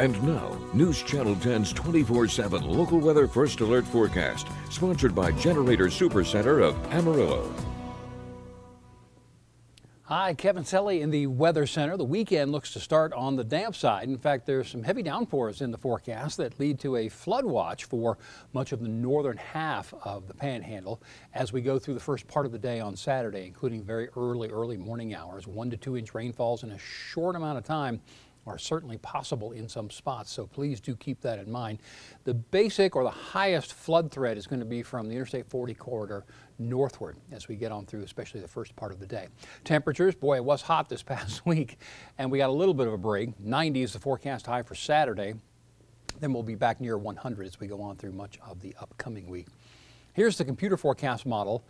And now, News Channel 10's 24 7 local weather first alert forecast, sponsored by Generator Supercenter of Amarillo. Hi, Kevin Selle in the Weather Center. The weekend looks to start on the damp side. In fact, there's some heavy downpours in the forecast that lead to a flood watch for much of the northern half of the panhandle as we go through the first part of the day on Saturday, including very early, early morning hours. One to two inch rainfalls in a short amount of time are certainly possible in some spots, so please do keep that in mind. The basic or the highest flood threat is going to be from the Interstate 40 corridor northward as we get on through, especially the first part of the day. Temperatures, boy, it was hot this past week, and we got a little bit of a break. 90 is the forecast high for Saturday. Then we'll be back near 100 as we go on through much of the upcoming week. Here's the computer forecast model.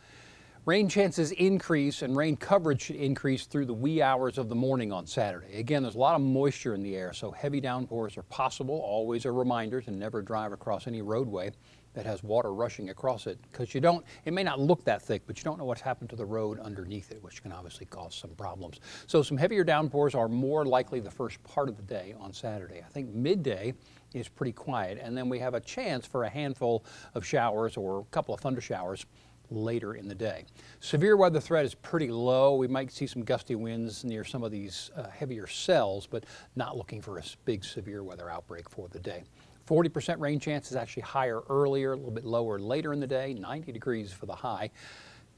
Rain chances increase and rain coverage should increase through the wee hours of the morning on Saturday. Again, there's a lot of moisture in the air, so heavy downpours are possible. Always a reminder to never drive across any roadway that has water rushing across it because you don't, it may not look that thick, but you don't know what's happened to the road underneath it, which can obviously cause some problems. So some heavier downpours are more likely the first part of the day on Saturday. I think midday is pretty quiet, and then we have a chance for a handful of showers or a couple of thunder showers later in the day. Severe weather threat is pretty low. We might see some gusty winds near some of these uh, heavier cells, but not looking for a big severe weather outbreak for the day. 40% rain chance is actually higher earlier, a little bit lower later in the day, 90 degrees for the high.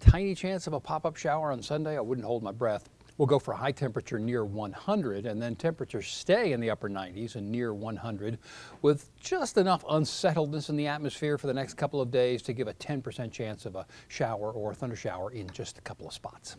Tiny chance of a pop-up shower on Sunday. I wouldn't hold my breath. We'll go for a high temperature near 100 and then temperatures stay in the upper 90s and near 100 with just enough unsettledness in the atmosphere for the next couple of days to give a 10% chance of a shower or a thunder shower in just a couple of spots.